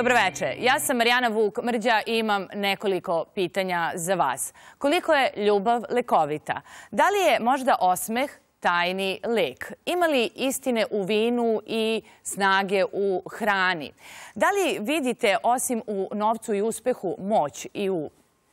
Dobroveče, ja sam Marijana Vuk-Mrđa i imam nekoliko pitanja za vas. Koliko je ljubav lekovita? Da li je možda osmeh tajni lek? Ima li istine u vinu i snage u hrani? Da li vidite osim u novcu i uspehu moć i u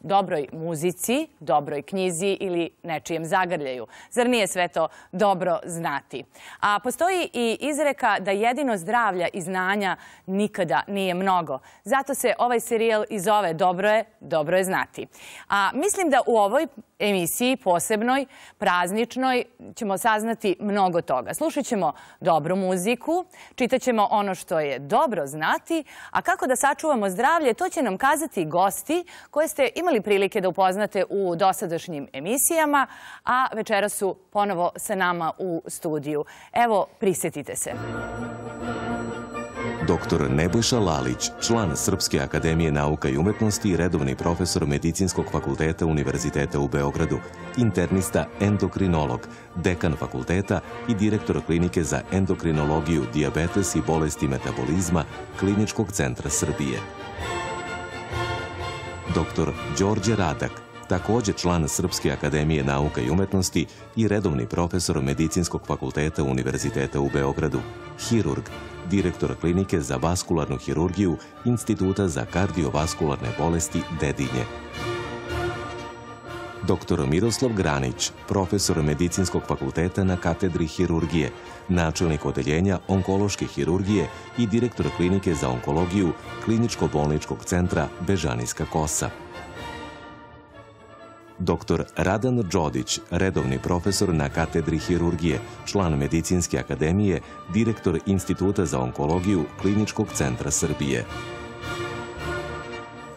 dobroj muzici, dobroj knjizi ili nečijem zagrljaju. Zar nije sve to dobro znati? A postoji i izreka da jedino zdravlja i znanja nikada nije mnogo. Zato se ovaj serijal i zove Dobro je, dobro je znati. A mislim da u ovoj emisiji posebnoj, prazničnoj, ćemo saznati mnogo toga. Slušat ćemo dobru muziku, čitat ćemo ono što je dobro znati, a kako da sačuvamo zdravlje, to će nam kazati gosti koje ste imali prilike da upoznate u dosadašnjim emisijama, a večera su ponovo sa nama u studiju. Evo, prisjetite se. Dr. Nebojša Lalić, član Srpske akademije nauka i umetnosti i redovni profesor Medicinskog fakulteta Univerziteta u Beogradu, internista endokrinolog, dekan fakulteta i direktor klinike za endokrinologiju, diabetes i bolesti metabolizma Kliničkog centra Srbije. Dr. Đorđe Radak, također član Srpske akademije nauka i umetnosti i redovni profesor Medicinskog fakulteta Univerziteta u Beogradu, hirurg, direktor klinike za vaskularnu hirurgiju Instituta za kardiovaskularne bolesti Dedinje. Dr. Miroslav Granić, profesor Medicinskog fakulteta na katedri hirurgije, načelnik odeljenja onkološke hirurgije i direktor klinike za onkologiju Kliničko-bolničkog centra Bežanijska kosa. Dr. Radan Đodić, redovni profesor na katedri hirurgije, član Medicinske akademije, direktor Instituta za onkologiju Kliničkog centra Srbije.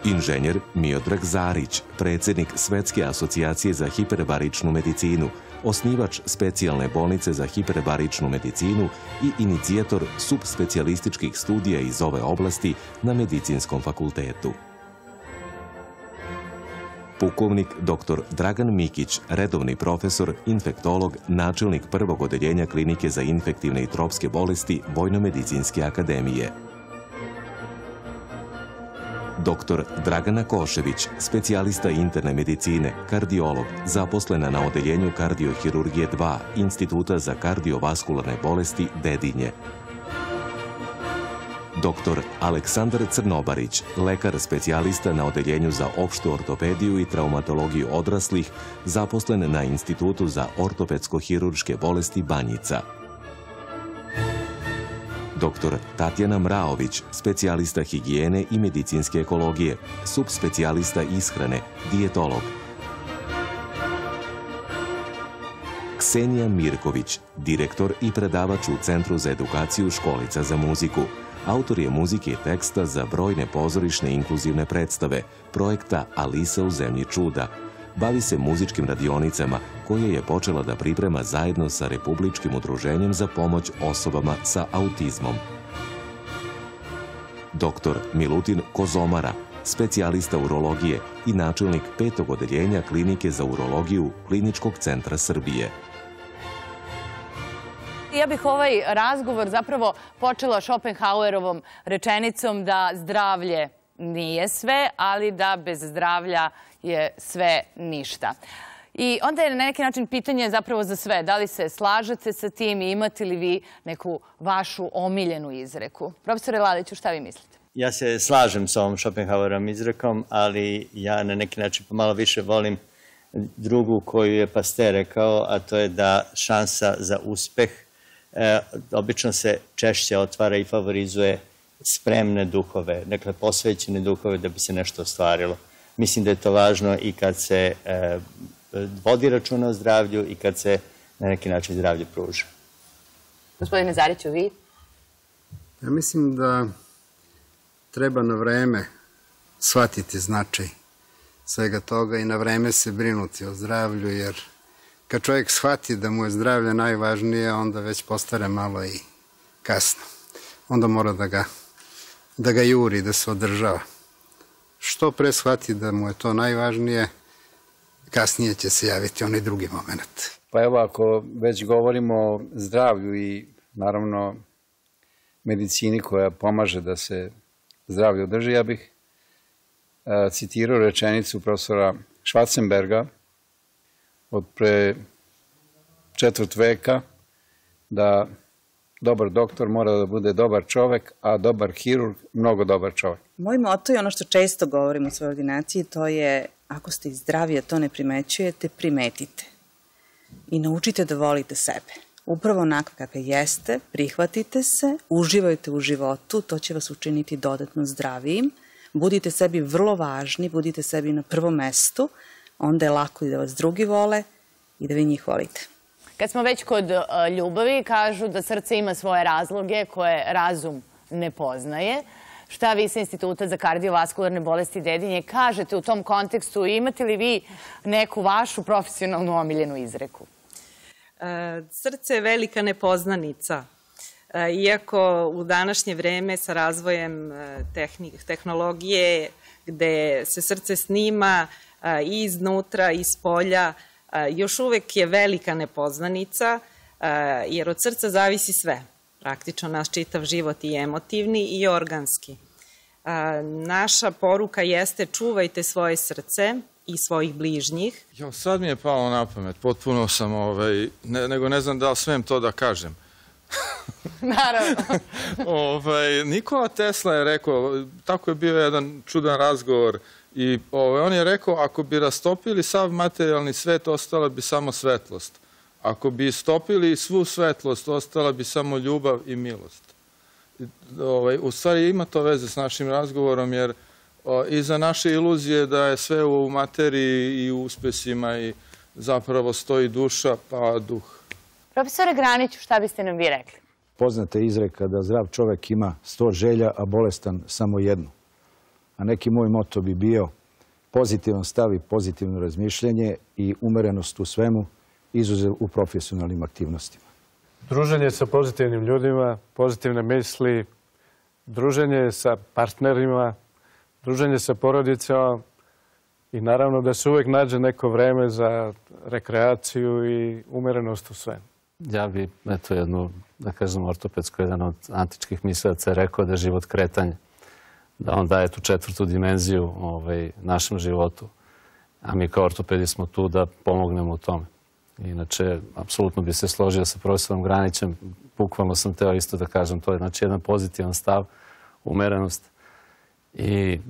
Inženjer Miodrag Zarić, predsjednik Svetske asocijacije za hiperbaričnu medicinu, osnivač specijalne bolnice za hiperbaričnu medicinu i inicijator subspecijalističkih studija iz ove oblasti na Medicinskom fakultetu. Pukovnik dr. Dragan Mikić, redovni profesor, infektolog, načelnik prvog odeljenja klinike za infektivne i tropske bolesti Vojno-medicinske akademije. Dr. Dragana Košević, specijalista interne medicine, kardiolog, zaposlena na odeljenju kardiohirurgije 2 Instituta za kardiovaskularne bolesti Dedinje. Dr. Aleksandar Crnobarić, lekar specijalista na odeljenju za opštu ortopediju i traumatologiju odraslih, zaposlen na Institutu za ortopedsko-hirurške bolesti Banjica. Dr. Tatjana Mraović, specijalista higijene i medicinske ekologije, subspecijalista ishrane, dijetolog. Ksenija Mirković, direktor i predavač u Centru za edukaciju Školica za muziku. Autor je muzike i teksta za brojne pozorišne inkluzivne predstave, projekta Alisa u zemlji čuda. Bavi se muzičkim radionicama koje je počela da priprema zajedno sa Republičkim udruženjem za pomoć osobama sa autizmom. Dr. Milutin Kozomara, specijalista urologije i načelnik petog odeljenja klinike za urologiju Kliničkog centra Srbije. Ja bih ovaj razgovor zapravo počela Schopenhauerovom rečenicom da zdravlje nije sve, ali da bez zdravlja je sve ništa. I onda je na neki način pitanje zapravo za sve. Da li se slažete sa tim i imate li vi neku vašu omiljenu izreku? Profesore Laliću, šta vi mislite? Ja se slažem s ovom Schopenhauerom izrekom, ali ja na neki način pomalo više volim drugu koju je Paste rekao, a to je da šansa za uspeh E, obično se češće otvara i favorizuje spremne duhove, dakle posvećene duhove da bi se nešto ostvarilo. Mislim da je to važno i kad se e, vodi računa o zdravlju i kad se na neki način zdravlje pruža. Gospodine Zariću, vi? Ja mislim da treba na vreme shvatiti značaj svega toga i na vreme se brinuti o zdravlju, jer kad čovjek shvati da mu je zdravlje najvažnije, onda već postare malo i kasno. Onda mora da ga, da ga juri, da se održava. Što pre shvati da mu je to najvažnije, kasnije će se javiti onaj drugi moment. Pa evo, ako već govorimo o zdravlju i naravno medicini koja pomaže da se zdravlje održi, ja bih e, citirao rečenicu profesora Schwarzenberga od pre četvrt veka da dobar doktor mora da bude dobar čovek, a dobar hirurg mnogo dobar čovek. Moj moto je ono što često govorim u svojoj ordinaciji, to je ako ste zdravi, a to ne primećujete, primetite. I naučite da volite sebe. Upravo onako kakve jeste, prihvatite se, uživajte u životu, to će vas učiniti dodatno zdravijim. Budite sebi vrlo važni, budite sebi na prvom mestu, onda je lako i da vas drugi vole i da vi njih volite. Kad smo već kod uh, ljubavi, kažu da srce ima svoje razloge koje razum ne poznaje. Šta vi sa Instituta za kardiovaskularne bolesti Dedinje kažete u tom kontekstu? Imate li vi neku vašu profesionalnu omiljenu izreku? E, srce je velika nepoznanica. E, iako u današnje vreme sa razvojem e, tehnologije gde se srce snima i iznutra i iz polja, još uvek je velika nepoznanica, jer od srca zavisi sve. Praktično naš čitav život i emotivni i organski. Naša poruka jeste čuvajte svoje srce i svojih bližnjih. Jo, sad mi je palo na pamet, potpuno sam, ovaj, ne, nego ne znam da li smem to da kažem. Naravno. ovaj, Nikola Tesla je rekao, tako je bio jedan čudan razgovor, I ovaj, on je rekao, ako bi rastopili sav materijalni svet, ostala bi samo svetlost. Ako bi stopili svu svetlost, ostala bi samo ljubav i milost. Ovaj, u stvari ima to veze s našim razgovorom, jer o, iza naše iluzije da je sve u materiji i u uspesima i zapravo stoji duša pa duh. Profesore Graniću, šta biste nam vi rekli? Poznata izreka da zdrav čovek ima sto želja, a bolestan samo jednu a neki moj moto bi bio pozitivan stav i pozitivno razmišljanje i umerenost u svemu, izuzev u profesionalnim aktivnostima. Druženje sa pozitivnim ljudima, pozitivne misli, druženje sa partnerima, druženje sa porodicama i naravno da se uvek nađe neko vreme za rekreaciju i umerenost u svemu. Ja bi, eto, jednu, da kažem, ortopedsko, jedan od antičkih mislilaca rekao da je život kretanje da on daje tu četvrtu dimenziju ovaj, našem životu. A mi kao ortopedi smo tu da pomognemo u tome. Inače, apsolutno bi se složio sa profesorom Granićem. Bukvalno sam teo isto da kažem, to je znači jedan pozitivan stav, umerenost i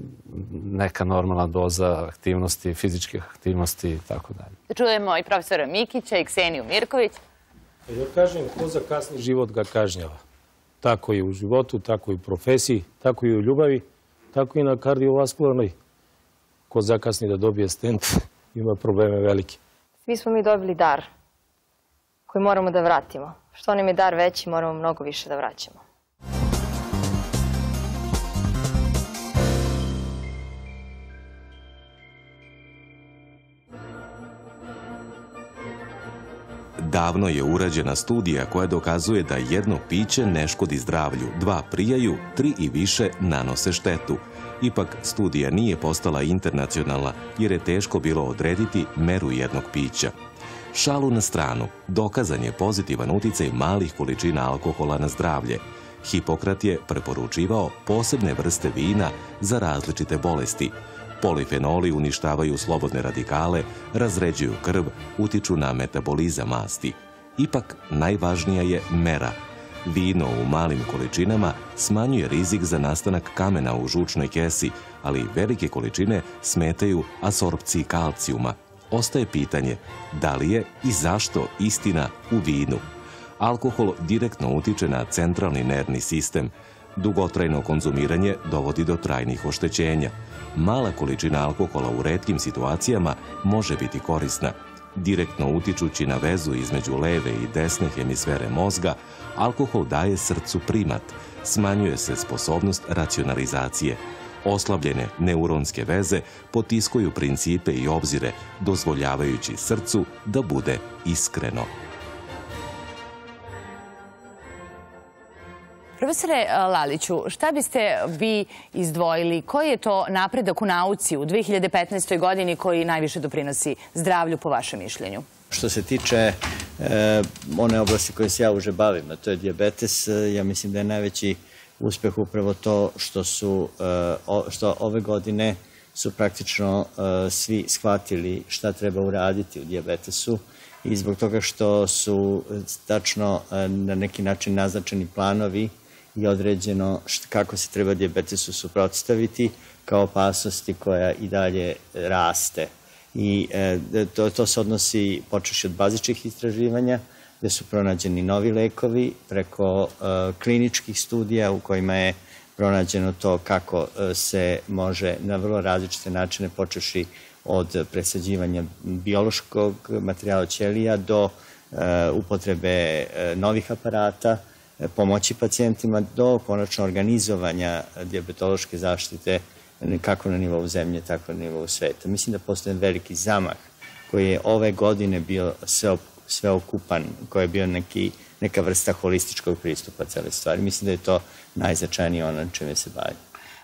neka normalna doza aktivnosti, fizičkih aktivnosti i tako dalje. Da čujemo i profesora Mikića i Kseniju Mirković. Ja kažem, ko za kasni život ga kažnjava. Tako i u životu, tako i u profesiji, tako i u ljubavi tako i na kardiovaskularnoj. Ko zakasni da dobije stent, ima probleme velike. Svi smo mi dobili dar koji moramo da vratimo. Što nam je dar veći, moramo mnogo više da vraćamo. Davno je urađena studija koja dokazuje da jedno piće ne škodi zdravlju, dva prijaju, tri i više nanose štetu. Ipak, studija nije postala internacionalna jer je teško bilo odrediti meru jednog pića. Šalu na stranu, dokazan je pozitivan uticaj malih količina alkohola na zdravlje. Hipokrat je preporučivao posebne vrste vina za različite bolesti, Polifenoli uništavaju slobodne radikale, razređuju krv, utiču na metabolizam masti. Ipak, najvažnija je mera. Vino u malim količinama smanjuje rizik za nastanak kamena u žučnoj kesi, ali velike količine smetaju asorpciji kalcijuma. Ostaje pitanje da li je i zašto istina u vinu. Alkohol direktno utiče na centralni nervni sistem. Dugotrajno konzumiranje dovodi do trajnih oštećenja mala količina alkohola u redkim situacijama može biti korisna. Direktno utičući na vezu između leve i desne hemisfere mozga, alkohol daje srcu primat, smanjuje se sposobnost racionalizacije. Oslabljene neuronske veze potiskuju principe i obzire, dozvoljavajući srcu da bude iskreno. Profesore eh, Laliću, šta biste vi izdvojili? Koji je to napredak u nauci u 2015. godini koji najviše doprinosi zdravlju po vašem mišljenju? Što se tiče e, one oblasti koje se ja uže bavim, a to je diabetes, ja mislim da je najveći uspeh upravo to što su, što ove godine su praktično svi shvatili šta treba uraditi u diabetesu i zbog toga što su tačno na neki način naznačeni planovi i određeno kako se treba diabetesu suprotstaviti kao opasnosti koja i dalje raste. I to, to se odnosi počeši od bazičnih istraživanja, gde su pronađeni novi lekovi preko kliničkih studija u kojima je pronađeno to kako se može na vrlo različite načine počeši od presađivanja biološkog materijala ćelija do upotrebe novih aparata, pomoći pacijentima do konačno organizovanja diabetološke zaštite kako na nivou zemlje, tako na nivou sveta. Mislim da postoje veliki zamah koji je ove godine bio sveokupan, koji je bio neki, neka vrsta holističkog pristupa cele stvari. Mislim da je to najznačajnije ono čime se bavi.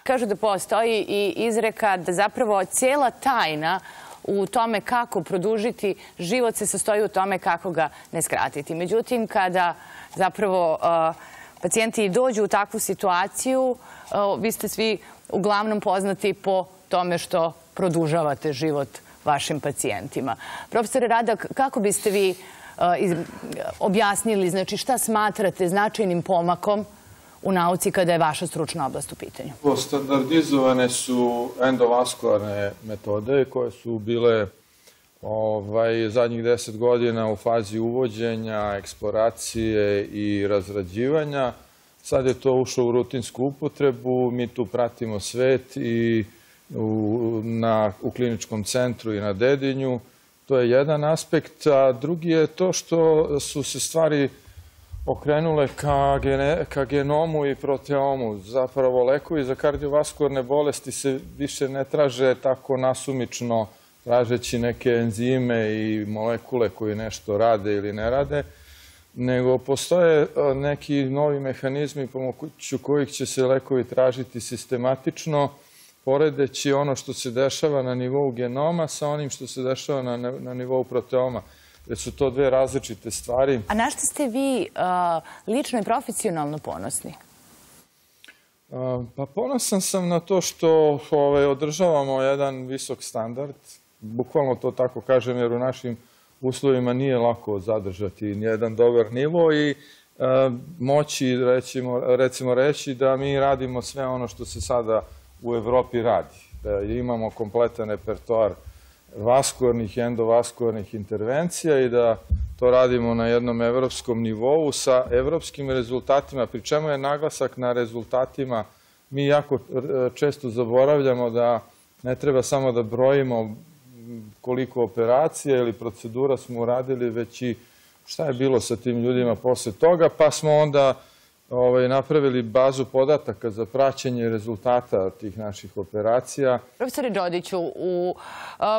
Kažu da postoji i izreka da zapravo cijela tajna u tome kako produžiti život se sastoji u tome kako ga ne skratiti. Međutim, kada zapravo pacijenti dođu u takvu situaciju, vi ste svi uglavnom poznati po tome što produžavate život vašim pacijentima. Profesore Radak, kako biste vi objasnili, znači šta smatrate značajnim pomakom u nauci kada je vaša stručna oblast u pitanju? Standardizovane su endovaskularne metode koje su bile ovaj, zadnjih deset godina u fazi uvođenja, eksploracije i razrađivanja. Sad je to ušlo u rutinsku upotrebu, mi tu pratimo svet i u, na, u kliničkom centru i na Dedinju. To je jedan aspekt, a drugi je to što su se stvari okrenule ka, gene, ka genomu i proteomu. Zapravo lekovi za kardiovaskularne bolesti se više ne traže tako nasumično tražeći neke enzime i molekule koji nešto rade ili ne rade, nego postoje neki novi mehanizmi pomoću kojih će se lekovi tražiti sistematično, poredeći ono što se dešava na nivou genoma sa onim što se dešava na, na nivou proteoma. Jer su to dve različite stvari. A na što ste vi lično i profesionalno ponosni? Pa ponosan sam na to što ovaj, održavamo jedan visok standard. Bukvalno to tako kažem, jer u našim uslovima nije lako zadržati jedan dobar nivo i moći, recimo, recimo reći, da mi radimo sve ono što se sada u Evropi radi. Da imamo kompletan repertoar vaskularnih i endovaskularnih intervencija i da to radimo na jednom evropskom nivou sa evropskim rezultatima, pri čemu je naglasak na rezultatima. Mi jako često zaboravljamo da ne treba samo da brojimo koliko operacija ili procedura smo uradili, već i šta je bilo sa tim ljudima posle toga, pa smo onda ovaj, napravili bazu podataka za praćenje rezultata tih naših operacija. Profesore Đodiću, u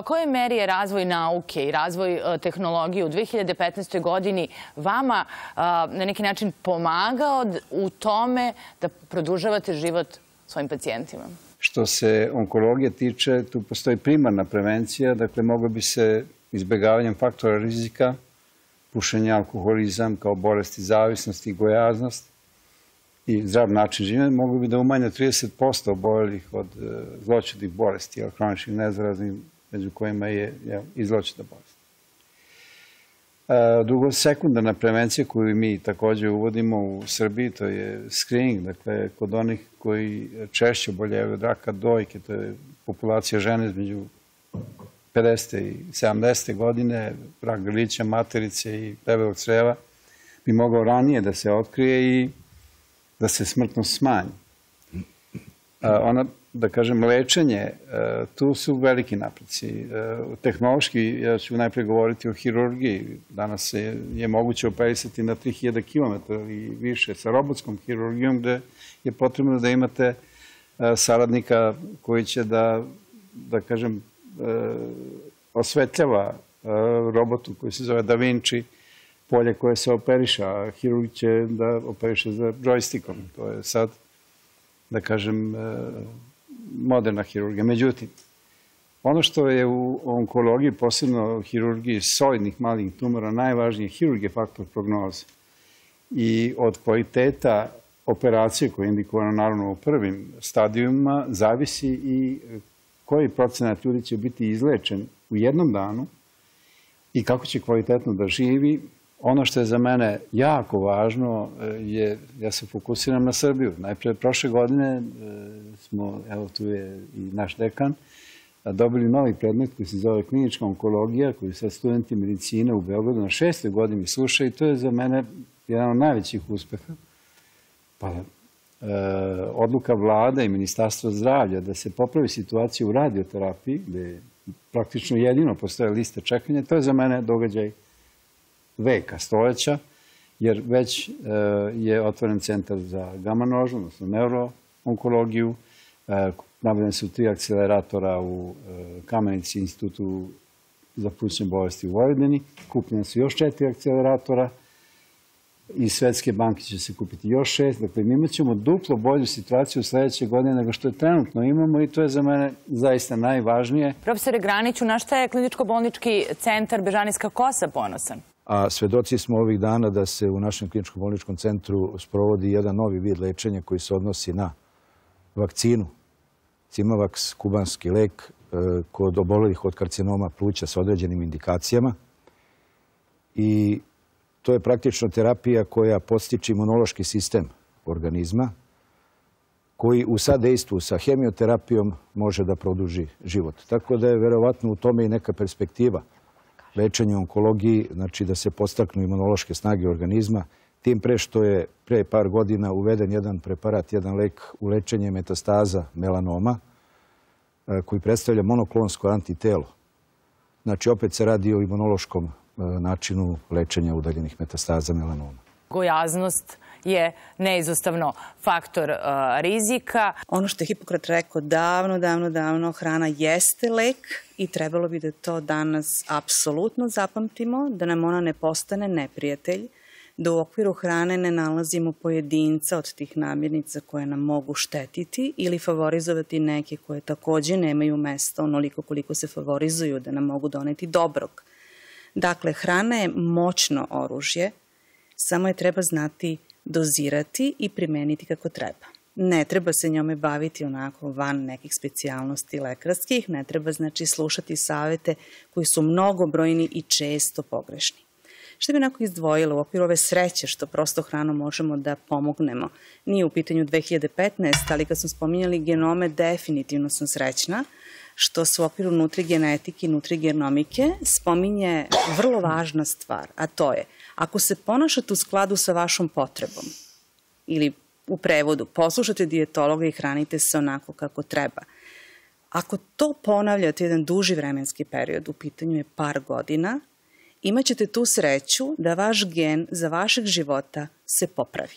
kojoj meri je razvoj nauke i razvoj tehnologije u 2015. godini vama na neki način pomagao u tome da produžavate život svojim pacijentima? Što se onkologije tiče, tu postoji primarna prevencija, dakle mogo bi se izbegavanjem faktora rizika, pušenje, alkoholizam kao bolesti zavisnosti i gojaznost i zdrav način življenja, mogu bi da umanje 30% oboljelih od zloćudnih bolesti, hroničnih nezaraznih, među kojima je, je i zloćudna bolest. Drugo, sekundarna prevencija koju mi takođe uvodimo u Srbiji, to je screening, dakle, kod onih koji češće oboljevaju od raka dojke, to je populacija žene između 50. i 70. godine, rak grlića, materice i debelog creva, bi mogao ranije da se otkrije i da se smrtnost smanji. Ona da kažem, lečenje, tu su veliki napreci. Tehnološki, ja ću najprej govoriti o hirurgiji. Danas je, je moguće operisati na 3000 km i više sa robotskom hirurgijom, gde je potrebno da imate saradnika koji će da, da kažem, osvetljava robotu koji se zove Da Vinci, polje koje se operiša, a hirurg će da operiše za džojstikom. To je sad, da kažem, moderna hirurgija. Međutim, ono što je u onkologiji, posebno u hirurgiji solidnih malih tumora, najvažnije hirurg je faktor prognoze. I od kvaliteta operacije koja je indikovana naravno u prvim stadijumima zavisi i koji procenat ljudi će biti izlečen u jednom danu i kako će kvalitetno da živi. Ono što je za mene jako važno e, je, ja se fokusiram na Srbiju. Najpre prošle godine e, smo, evo tu je i naš dekan, dobili novi predmet koji se zove klinička onkologija, koji sad studenti medicine u Beogradu na šestoj godini slušaju i to je za mene jedan od najvećih uspeha. Pa e, odluka vlada i ministarstva zdravlja da se popravi situacija u radioterapiji, gde je praktično jedino postoje liste čekanja, to je za mene događaj veka, stoleća, jer već e, je otvoren centar za gamma nož, odnosno neuroonkologiju, e, nabavljene su tri akceleratora u e, Kamenici institutu za plućne bolesti u Vojvodini, kupljene su još četiri akceleratora, iz Svetske banke će se kupiti još šest. Dakle, mi imat ćemo duplo bolju situaciju u sledeće godine nego što je trenutno imamo i to je za mene zaista najvažnije. Profesore Graniću, na šta je kliničko-bolnički centar Bežanijska kosa ponosan? A svedoci smo ovih dana da se u našem kliničko-bolničkom centru sprovodi jedan novi vid lečenja koji se odnosi na vakcinu. Cimavax, kubanski lek, e, kod obolelih od karcinoma pluća sa određenim indikacijama. I to je praktično terapija koja postiče imunološki sistem organizma, koji u sadejstvu sa hemioterapijom može da produži život. Tako da je verovatno u tome i neka perspektiva lečenja onkologiji, znači da se postaknu imunološke snage organizma, tim pre što je pre par godina uveden jedan preparat, jedan lek u lečenje metastaza melanoma, e, koji predstavlja monoklonsko antitelo. Znači, opet se radi o imunološkom E, načinu lečenja udaljenih metastaza melanoma. Gojaznost je neizostavno faktor uh, rizika. Ono što je Hipokrat rekao davno, davno, davno, hrana jeste lek i trebalo bi da to danas apsolutno zapamtimo, da nam ona ne postane neprijatelj, da u okviru hrane ne nalazimo pojedinca od tih namirnica koje nam mogu štetiti ili favorizovati neke koje takođe nemaju mesta onoliko koliko se favorizuju da nam mogu doneti dobrog. Dakle, hrana je moćno oružje, samo je treba znati dozirati i primeniti kako treba. Ne treba se njome baviti onako van nekih specijalnosti lekarskih, ne treba znači slušati savete koji su mnogobrojni i često pogrešni. Što bi onako izdvojilo u okviru ove sreće što prosto hranu možemo da pomognemo? Nije u pitanju 2015, ali kad smo spominjali genome, definitivno sam srećna, što se u okviru nutrigenetike i nutrigenomike spominje vrlo važna stvar, a to je ako se ponašate u skladu sa vašom potrebom ili u prevodu poslušate dijetologa i hranite se onako kako treba, ako to ponavljate jedan duži vremenski period, u pitanju je par godina, imaćete tu sreću da vaš gen za vašeg života se popravi.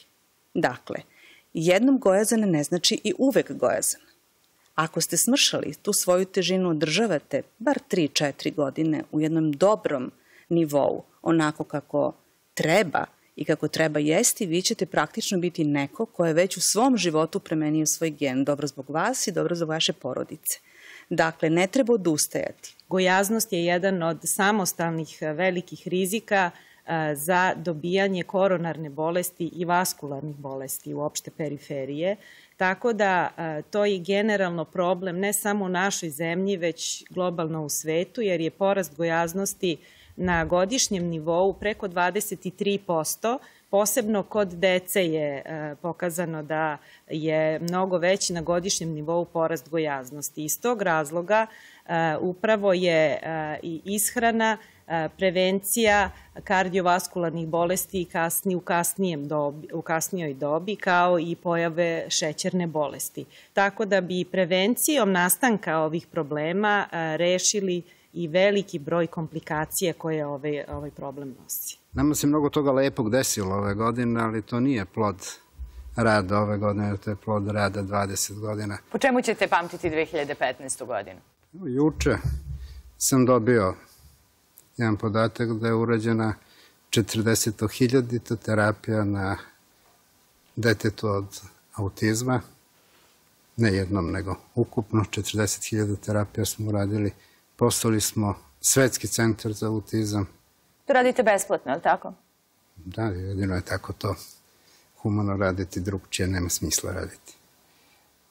Dakle, jednom gojazan ne znači i uvek gojazan. Ako ste smršali, tu svoju težinu održavate bar 3-4 godine u jednom dobrom nivou, onako kako treba i kako treba jesti, vi ćete praktično biti neko ko je već u svom životu premenio svoj gen, dobro zbog vas i dobro zbog vaše porodice. Dakle, ne treba odustajati. Gojaznost je jedan od samostalnih velikih rizika za dobijanje koronarne bolesti i vaskularnih bolesti, uopšte periferije. Tako da to je generalno problem ne samo u našoj zemlji, već globalno u svetu, jer je porast gojaznosti na godišnjem nivou preko 23%, posebno kod dece je pokazano da je mnogo veći na godišnjem nivou porast gojaznosti. Iz tog razloga upravo je i ishrana prevencija kardiovaskularnih bolesti kasni u, kasnijem dobi, u kasnijoj dobi, kao i pojave šećerne bolesti. Tako da bi prevencijom nastanka ovih problema rešili i veliki broj komplikacija koje ovaj, ovaj problem nosi. Nama se mnogo toga lepog desilo ove godine, ali to nije plod rada ove godine, to je plod rada 20 godina. Po čemu ćete pamtiti 2015. godinu? Juče sam dobio jedan podatak da je urađena 40.000 terapija na detetu od autizma, ne jednom, nego ukupno 40.000 terapija smo uradili. Postali smo svetski centar za autizam. To radite besplatno, je tako? Da, jedino je tako to. humano raditi, drugčije nema smisla raditi.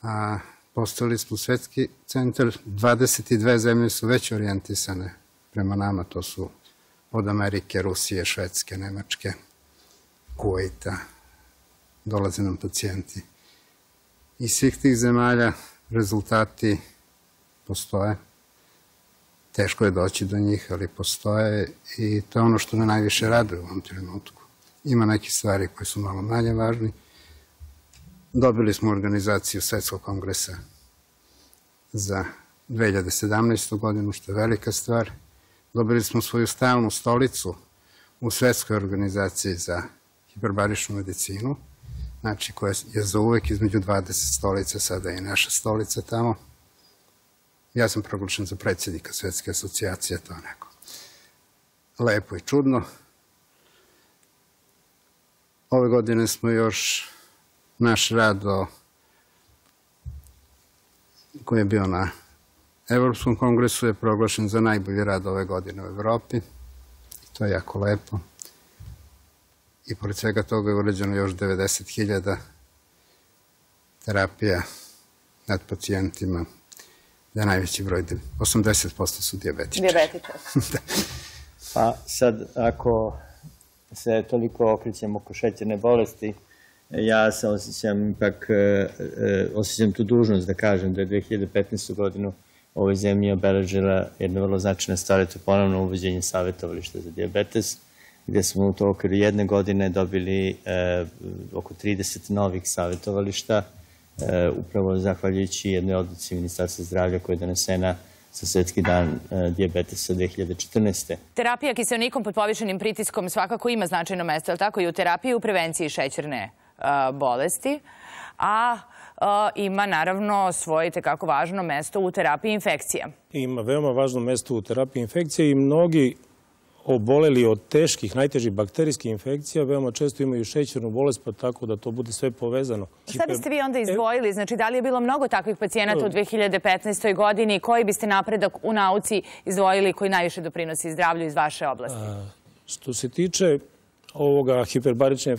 A postali smo svetski centar, 22 zemlje su već orijentisane prema nama, to su od Amerike, Rusije, Švedske, Nemačke, Kuvajta, dolaze nam pacijenti. Iz svih tih zemalja rezultati postoje. Teško je doći do njih, ali postoje i to je ono što me najviše raduje u ovom trenutku. Ima neke stvari koje su malo manje važni. Dobili smo organizaciju Svetskog kongresa za 2017. godinu, što je velika stvar. Dobili smo svoju stalnu stolicu u Svetskoj organizaciji za hiperbaričnu medicinu, znači koja je za uvek između 20 stolica, sada je naša stolica tamo. Ja sam proglašen za predsjednika Svetske asocijacije, to neko lepo i čudno. Ove godine smo još naš rad koji je bio na Evropskom kongresu je proglašen za najbolji rad ove godine u Evropi. To je jako lepo. I pored svega toga je uređeno još 90.000 terapija nad pacijentima da je najveći broj, 80% su dijabetičari. Dijabetičari. Pa sad, ako se toliko okrećemo oko šećerne bolesti, ja se osjećam ipak, e, e, osjećam tu dužnost da kažem da je 2015. godinu ovoj zemlji obeležila jedna vrlo značajna stvar, to je ponovno uvođenje savjetovališta za diabetes, gdje smo u to okviru jedne godine dobili e, oko 30 novih savjetovališta, upravo zahvaljujući jednoj odluci Ministarstva zdravlja koja je donesena sa Svetski dan e, diabetesa 2014. Terapija kiselnikom pod povišenim pritiskom svakako ima značajno mesto, ali tako i u terapiji i u prevenciji šećerne bolesti, a ima naravno svoje tekako važno mesto u terapiji infekcija. Ima veoma važno mesto u terapiji infekcija i mnogi oboleli od teških, najtežih bakterijskih infekcija, veoma često imaju šećernu bolest, pa tako da to bude sve povezano. Šta biste vi onda izdvojili? Znači, da li je bilo mnogo takvih pacijenata u 2015. godini? Koji biste napredak u nauci izdvojili koji najviše doprinosi zdravlju iz vaše oblasti? Što se tiče ovoga hiperbarične E,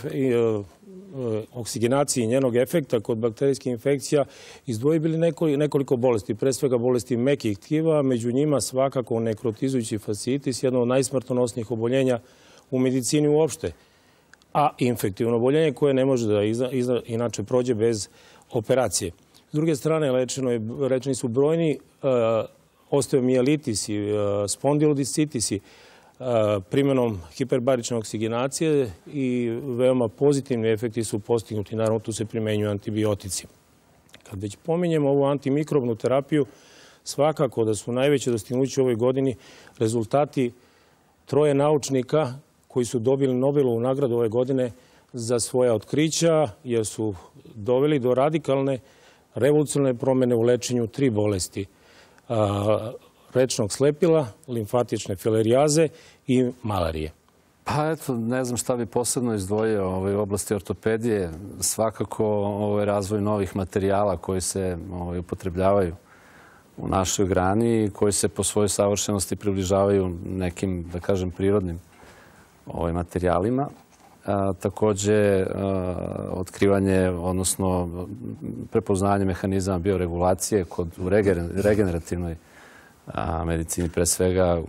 oksigenaciji njenog efekta kod bakterijskih infekcija izdvojili nekoliko bolesti, pre svega bolesti mekih tkiva, među njima svakako nekrotizujući fascitis, jedno od najsmrtonosnijih oboljenja u medicini uopšte, a infektivno oboljenje koje ne može da inače prođe bez operacije. S druge strane, lečeni su brojni uh, osteomijalitisi, uh, spondilodiscitisi, primjenom hiperbarične oksigenacije i veoma pozitivni efekti su postignuti. Naravno, tu se primenjuju antibiotici. Kad već pominjemo ovu antimikrobnu terapiju, svakako da su najveće dostignuće u ovoj godini rezultati troje naučnika koji su dobili Nobelovu nagradu ove godine za svoja otkrića, jer su doveli do radikalne revolucionalne promene u lečenju tri bolesti rečnog slepila, limfatične filerijaze i malarije. Pa eto, ne znam šta bi posebno izdvojio ovaj, u oblasti ortopedije. Svakako ovaj, razvoj novih materijala koji se ovaj, upotrebljavaju u našoj grani i koji se po svojoj savršenosti približavaju nekim, da kažem, prirodnim ovaj, materijalima. A, takođe, a, otkrivanje, odnosno prepoznanje mehanizama bioregulacije kod, u regenerativnoj medicini, pre svega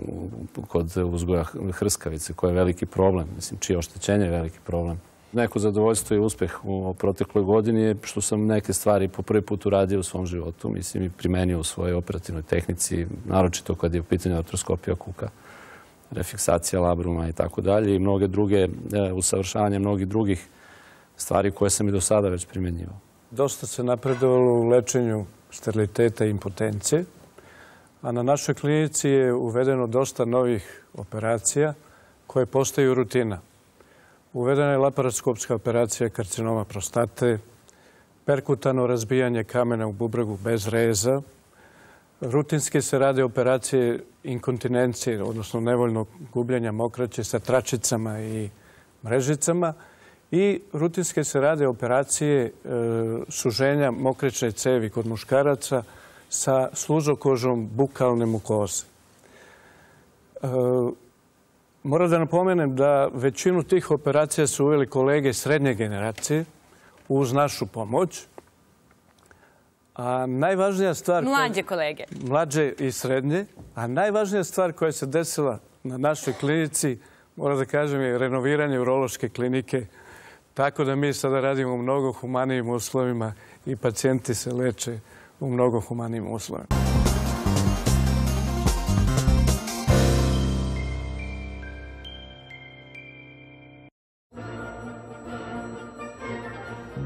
kod uzgoja hrskavice, koja je veliki problem, mislim, čije oštećenje je veliki problem. Neko zadovoljstvo i uspeh u protekloj godini je što sam neke stvari po prvi put uradio u svom životu, mislim, i primenio u svojoj operativnoj tehnici, naročito kad je u pitanju artroskopija kuka, refiksacija labruma i tako dalje i mnoge druge, e, usavršavanje mnogih drugih stvari koje sam i do sada već primenjivao. Dosta se napredovalo u lečenju steriliteta i impotencije a na našoj klinici je uvedeno dosta novih operacija koje postaju rutina. Uvedena je laparoskopska operacija karcinoma prostate, perkutano razbijanje kamena u bubregu bez reza, rutinske se rade operacije inkontinencije, odnosno nevoljnog gubljenja mokraće sa tračicama i mrežicama i rutinske se rade operacije e, suženja mokrične cevi kod muškaraca, sa služokožom bukalne mukoze. E, Moram da napomenem da većinu tih operacija su uveli kolege srednje generacije uz našu pomoć. A najvažnija stvar... Mlađe kolege. Mlađe i srednje. A najvažnija stvar koja se desila na našoj klinici, moram da kažem, je renoviranje urološke klinike. Tako da mi sada radimo u mnogo humanijim uslovima i pacijenti se leče u mnogo humanijim uslovima.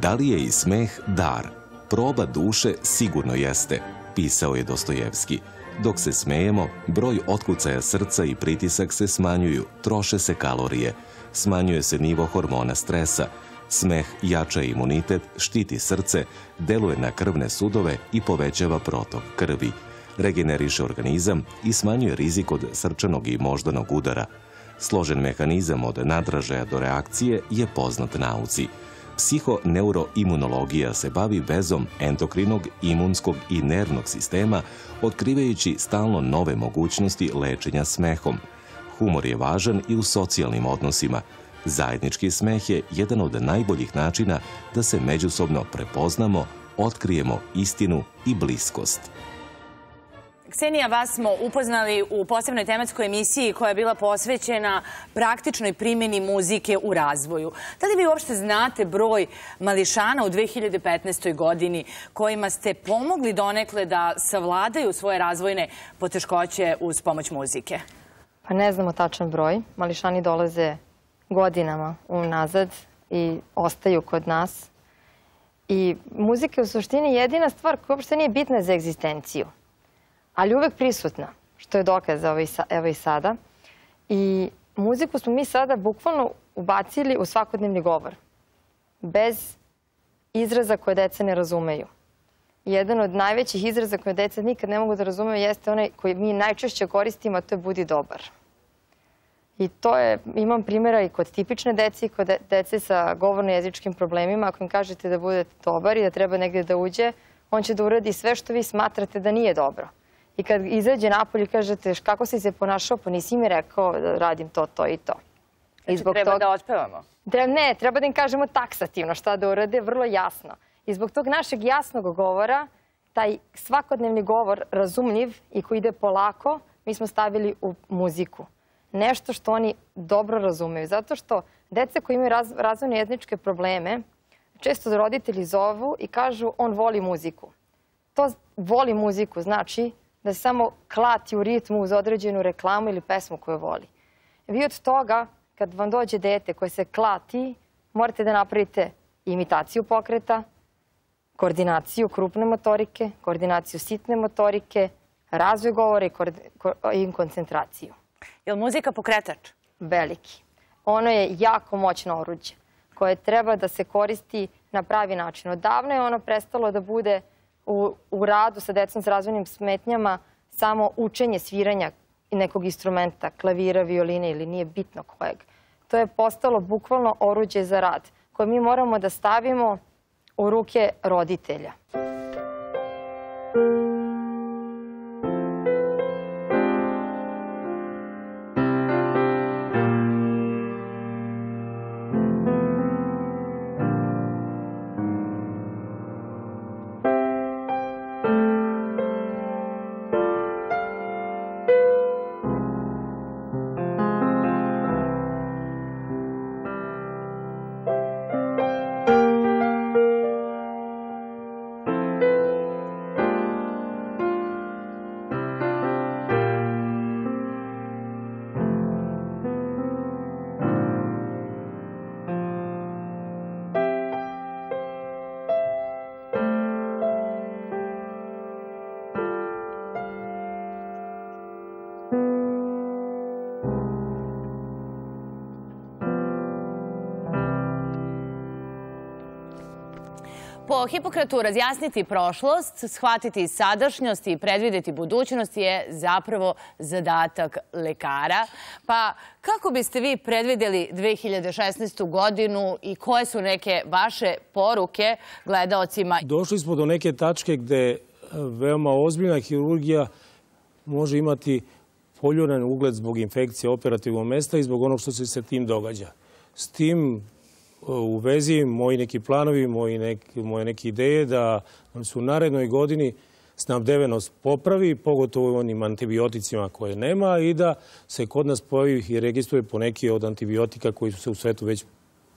Da li je i smeh dar? Proba duše sigurno jeste, pisao je Dostojevski. Dok se smejemo, broj otkucaja srca i pritisak se smanjuju, troše se kalorije, smanjuje se nivo hormona stresa, smeh jača imunitet, štiti srce, deluje na krvne sudove i povećava protok krvi, regeneriše organizam i smanjuje rizik od srčanog i moždanog udara. Složen mehanizam od nadražaja do reakcije je poznat nauci. Psihoneuroimunologija se bavi vezom endokrinog, imunskog i nervnog sistema, otkrivajući stalno nove mogućnosti lečenja smehom. Humor je važan i u socijalnim odnosima. Zajednički smeh je jedan od najboljih načina da se međusobno prepoznamo, otkrijemo istinu i bliskost. Ksenija, vas smo upoznali u posebnoj tematskoj emisiji koja je bila posvećena praktičnoj primjeni muzike u razvoju. Da li vi uopšte znate broj mališana u 2015. godini kojima ste pomogli donekle da savladaju svoje razvojne poteškoće uz pomoć muzike? Pa ne znamo tačan broj. Mališani dolaze godinama unazad i ostaju kod nas. I muzika je u suštini jedina stvar koja uopšte nije bitna za egzistenciju ali uvek prisutna, što je dokaz evo i sada. I muziku smo mi sada bukvalno ubacili u svakodnevni govor, bez izraza koje deca ne razumeju. Jedan od najvećih izraza koje deca nikad ne mogu da razumeju jeste onaj koji mi najčešće koristimo, a to je budi dobar. I to je, imam primjera i kod tipične deci, kod dece sa govorno-jezičkim problemima. Ako im kažete da budete dobar i da treba negdje da uđe, on će da uradi sve što vi smatrate da nije dobro. I kad izađe napolje i kažete kako si se ponašao, pa nisi mi rekao da radim to, to i to. I zbog treba da otpevamo? ne, treba da im kažemo taksativno šta da urade, vrlo jasno. I zbog tog našeg jasnog govora, taj svakodnevni govor razumljiv i koji ide polako, mi smo stavili u muziku. Nešto što oni dobro razumeju. Zato što deca koji imaju razvojne etničke probleme, često roditelji zovu i kažu on voli muziku. To voli muziku znači da se samo klati u ritmu uz određenu reklamu ili pesmu koju voli. Vi od toga, kad vam dođe dete koje se klati, morate da napravite imitaciju pokreta, koordinaciju krupne motorike, koordinaciju sitne motorike, razvoj govora i koncentraciju. Je li muzika pokretač? Veliki. Ono je jako moćno oruđe koje treba da se koristi na pravi način. Odavno je ono prestalo da bude u, radu sa decom s razvojnim smetnjama samo učenje sviranja nekog instrumenta, klavira, violine ili nije bitno kojeg. To je postalo bukvalno oruđe za rad koje mi moramo da stavimo u ruke roditelja. Po Hipokratu razjasniti prošlost, shvatiti sadašnjost i predvidjeti budućnost je zapravo zadatak lekara. Pa kako biste vi predvidjeli 2016. godinu i koje su neke vaše poruke gledaocima? Došli smo do neke tačke gde veoma ozbiljna hirurgija može imati poljuran ugled zbog infekcije operativnog mesta i zbog onog što se sa tim događa. S tim u vezi moji neki planovi, moji neki, moje neke ideje da nam se u narednoj godini snabdevenost popravi, pogotovo onim antibioticima koje nema i da se kod nas pojavi i registruje po neki od antibiotika koji su se u svetu već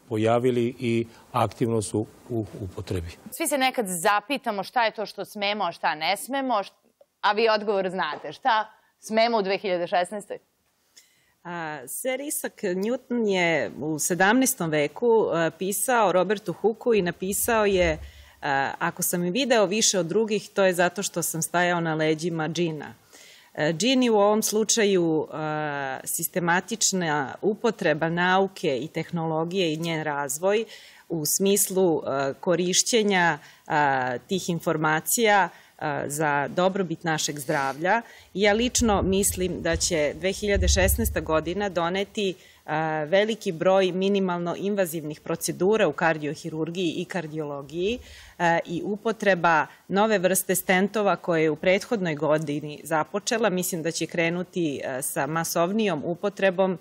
pojavili i aktivno su u upotrebi. Svi se nekad zapitamo šta je to što smemo, a šta ne smemo, a vi odgovor znate. Šta smemo u 2016. Sir Isaac Newton je u 17. veku pisao Robertu Hooku i napisao je ako sam i video više od drugih, to je zato što sam stajao na leđima džina. Džin je u ovom slučaju sistematična upotreba nauke i tehnologije i njen razvoj u smislu korišćenja tih informacija za dobrobit našeg zdravlja. Ja lično mislim da će 2016. godina doneti veliki broj minimalno invazivnih procedura u kardiohirurgiji i kardiologiji i upotreba nove vrste stentova koje je u prethodnoj godini započela. Mislim da će krenuti sa masovnijom upotrebom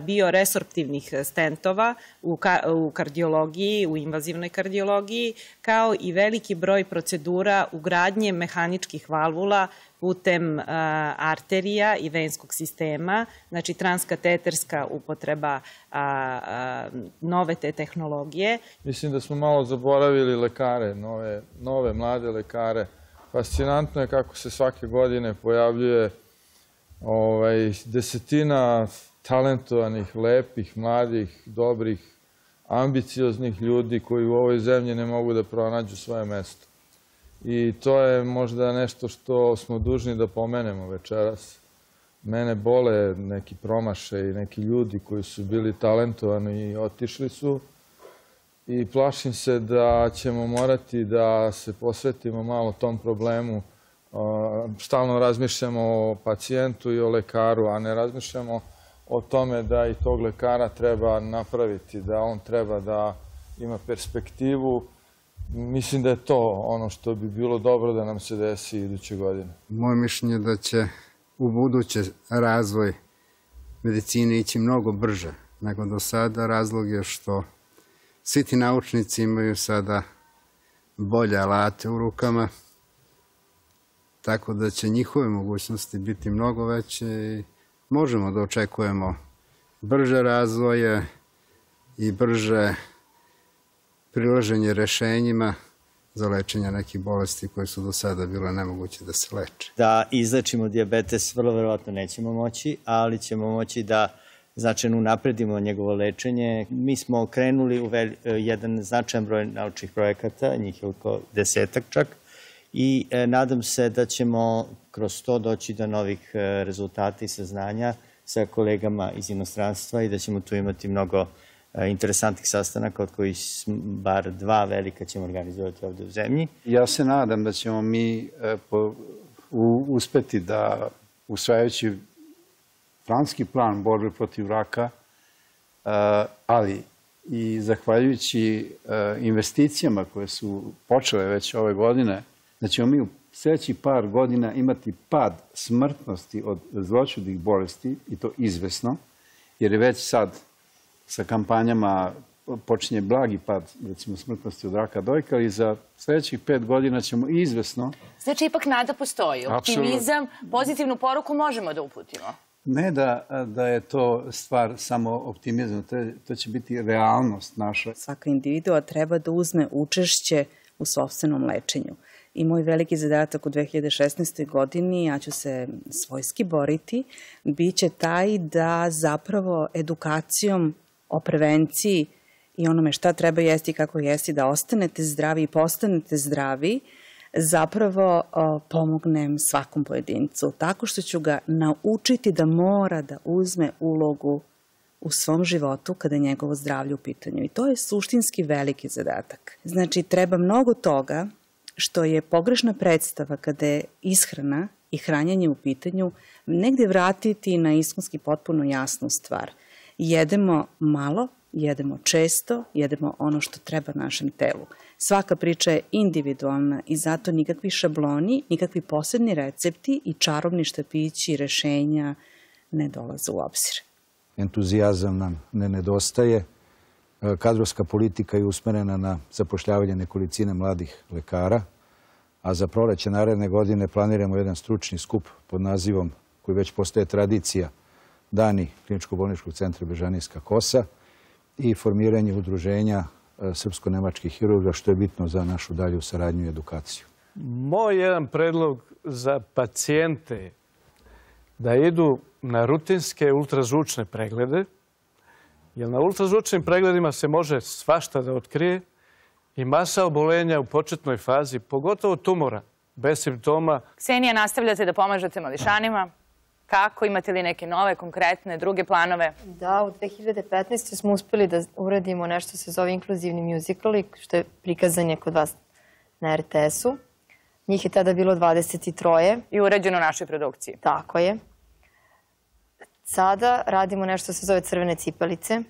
bioresorptivnih stentova u kardiologiji, u invazivnoj kardiologiji, kao i veliki broj procedura ugradnje mehaničkih valvula putem arterija i venskog sistema, znači transkateterska upotreba nove te tehnologije. Mislim da smo malo zaboravili lekare, nove, nove mlade lekare. Fascinantno je kako se svake godine pojavljuje ovaj, desetina talentovanih, lepih, mladih, dobrih, ambicioznih ljudi koji u ovoj zemlji ne mogu da pronađu svoje mesto. I to je možda nešto što smo dužni da pomenemo večeras. Mene bole neki promaše i neki ljudi koji su bili talentovani i otišli su. I plašim se da ćemo morati da se posvetimo malo tom problemu. Stalno razmišljamo o pacijentu i o lekaru, a ne razmišljamo o tome da i tog lekara treba napraviti, da on treba da ima perspektivu Mislim da je to ono što bi bilo dobro da nam se desi iduće godine. Moje mišljenje je da će u buduće razvoj medicine ići mnogo brže nego do sada. Razlog je što svi ti naučnici imaju sada bolje alate u rukama, tako da će njihove mogućnosti biti mnogo veće i možemo da očekujemo brže razvoje i brže prilaženje rešenjima za lečenje nekih bolesti koje su do sada bile nemoguće da se leče. Da izlečimo diabetes vrlo verovatno nećemo moći, ali ćemo moći da značajno napredimo njegovo lečenje. Mi smo krenuli u jedan značajan broj naučnih projekata, njih je oko desetak čak, i e, nadam se da ćemo kroz to doći do novih e, rezultata i saznanja sa kolegama iz inostranstva i da ćemo tu imati mnogo interesantnih sastanaka, od kojih bar dva velika ćemo organizovati ovde u zemlji. Ja se nadam da ćemo mi e, uspeti da, usvajajući franski plan borbe protiv raka, e, ali i zahvaljujući investicijama koje su počele već ove godine, da ćemo mi u sledećih par godina imati pad smrtnosti od zloćudnih bolesti, i to izvesno, jer je već sad sa kampanjama počinje blagi pad, recimo, smrtnosti od raka dojka i za sledećih pet godina ćemo izvesno... Znači, ipak nada postoji. Optimizam, pozitivnu poruku možemo da uputimo. Ne da, da je to stvar samo optimizma, to, to će biti realnost naša. Svaka individua treba da uzme učešće u sobstvenom lečenju. I moj veliki zadatak u 2016. godini, ja ću se svojski boriti, bit će taj da zapravo edukacijom o prevenciji i onome šta treba jesti i kako jesti, da ostanete zdravi i postanete zdravi, zapravo pomognem svakom pojedincu. Tako što ću ga naučiti da mora da uzme ulogu u svom životu kada je njegovo zdravlje u pitanju. I to je suštinski veliki zadatak. Znači, treba mnogo toga što je pogrešna predstava kada je ishrana i hranjanje u pitanju, negde vratiti na iskonski potpuno jasnu stvar – jedemo malo, jedemo često, jedemo ono što treba našem telu. Svaka priča je individualna i zato nikakvi šabloni, nikakvi posebni recepti i čarobni štapići, rešenja ne dolaze u obzir. Entuzijazam nam ne nedostaje. Kadrovska politika je usmerena na zapošljavanje nekolicine mladih lekara, a za proleće naredne godine planiramo jedan stručni skup pod nazivom koji već postoje tradicija Dani Kliničko-bolničkog centra Bežanijska kosa i formiranje udruženja e, srpsko-nemačkih hirurga, što je bitno za našu dalju saradnju i edukaciju. Moj jedan predlog za pacijente da idu na rutinske ultrazvučne preglede, jer na ultrazvučnim pregledima se može svašta da otkrije i masa obolenja u početnoj fazi, pogotovo tumora, bez simptoma. Ksenija, nastavljate da pomažete mališanima. Kako? Imate li neke nove, konkretne, druge planove? Da, u 2015. smo uspeli da uradimo nešto se zove inkluzivni musical, što je prikazanje kod vas na RTS-u. Njih je tada bilo 23. I urađeno u našoj produkciji. Tako je. Sada radimo nešto se zove crvene cipelice.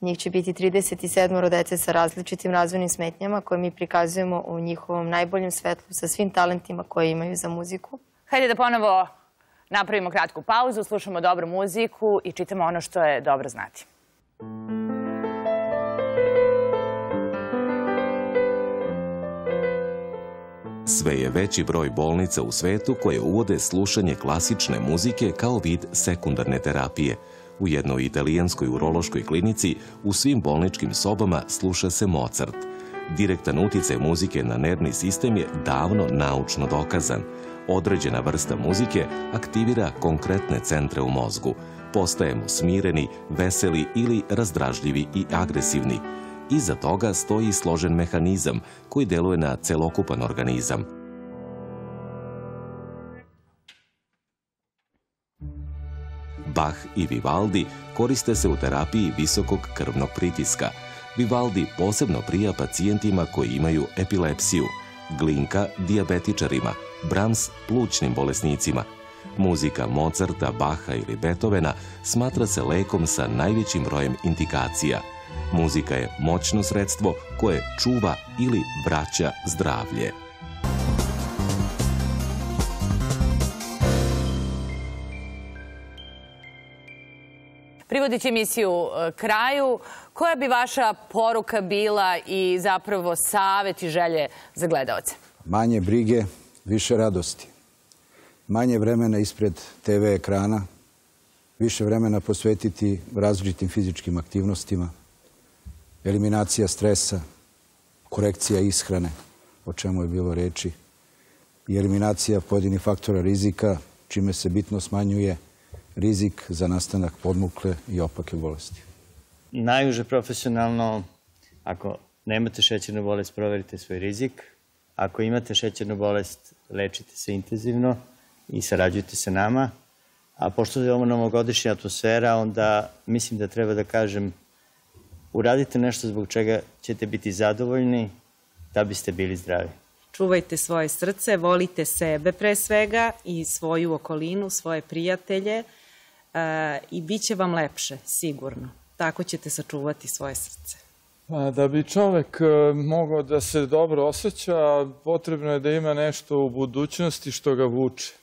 Njih će biti 37 dece sa različitim razvojnim smetnjama koje mi prikazujemo u njihovom najboljem svetlu sa svim talentima koje imaju za muziku. Hajde da ponovo napravimo kratku pauzu, slušamo dobru muziku i čitamo ono što je dobro znati. Sve je veći broj bolnica u svetu koje uvode slušanje klasične muzike kao vid sekundarne terapije. U jednoj italijanskoj urološkoj klinici u svim bolničkim sobama sluša se Mozart. Direktan utjecaj muzike na nervni sistem je davno naučno dokazan. Određena vrsta muzike aktivira konkretne centre u mozgu. Postajemo smireni, veseli ili razdražljivi i agresivni. Iza toga stoji složen mehanizam koji deluje na celokupan organizam. Bach i Vivaldi koriste se u terapiji visokog krvnog pritiska. Vivaldi posebno prija pacijentima koji imaju epilepsiju, Glinka dijabetičarima, Brahms plućnim bolesnicima. Muzika Mozarta, Baha ili Beethovena smatra se lekom sa najvećim brojem indikacija – Muzika je moćno sredstvo koje čuva ili vraća zdravlje. Privodit emisiju e, kraju. Koja bi vaša poruka bila i zapravo savet i želje za gledalce? Manje brige, više radosti. Manje vremena ispred TV ekrana, više vremena posvetiti različitim fizičkim aktivnostima, eliminacija stresa, korekcija ishrane, o čemu je bilo reči, i eliminacija pojedinih faktora rizika, čime se bitno smanjuje rizik za nastanak podmukle i opake bolesti. Najuže profesionalno, ako nemate šećernu bolest, proverite svoj rizik. Ako imate šećernu bolest, lečite se intenzivno i sarađujte se nama. A pošto je ovo novogodišnja atmosfera, onda mislim da treba da kažem uradite nešto zbog čega ćete biti zadovoljni da biste bili zdravi. Čuvajte svoje srce, volite sebe pre svega i svoju okolinu, svoje prijatelje i bit će vam lepše, sigurno. Tako ćete sačuvati svoje srce. Da bi čovek e, mogao da se dobro osjeća, potrebno je da ima nešto u budućnosti što ga vuče.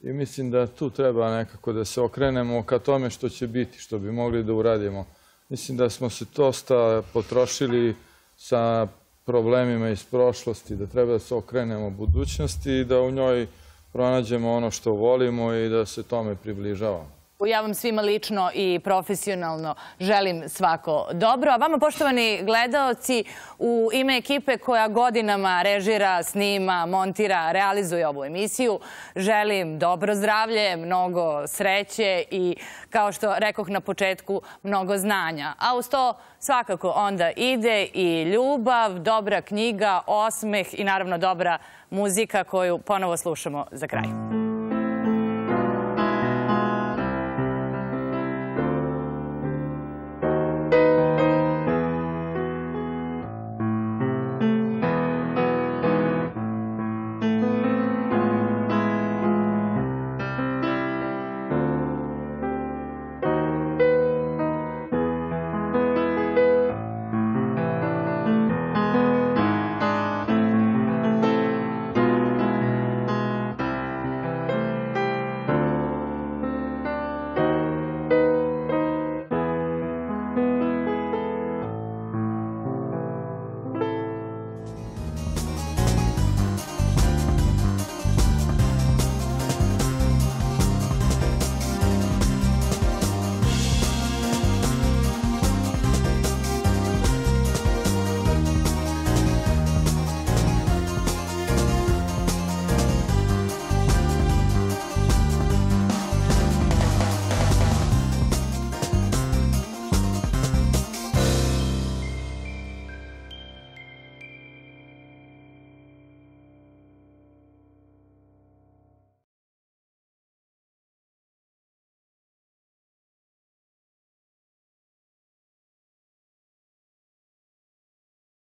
I mislim da tu treba nekako da se okrenemo ka tome što će biti, što bi mogli da uradimo Mislim da smo se dosta potrošili sa problemima iz prošlosti, da treba da se okrenemo budućnosti i da u njoj pronađemo ono što volimo i da se tome približavamo. Ja vam svima lično i profesionalno želim svako dobro. A vama, poštovani gledalci, u ime ekipe koja godinama režira, snima, montira, realizuje ovu emisiju, želim dobro zdravlje, mnogo sreće i, kao što rekoh na početku, mnogo znanja. A uz to svakako onda ide i ljubav, dobra knjiga, osmeh i naravno dobra muzika koju ponovo slušamo za kraj.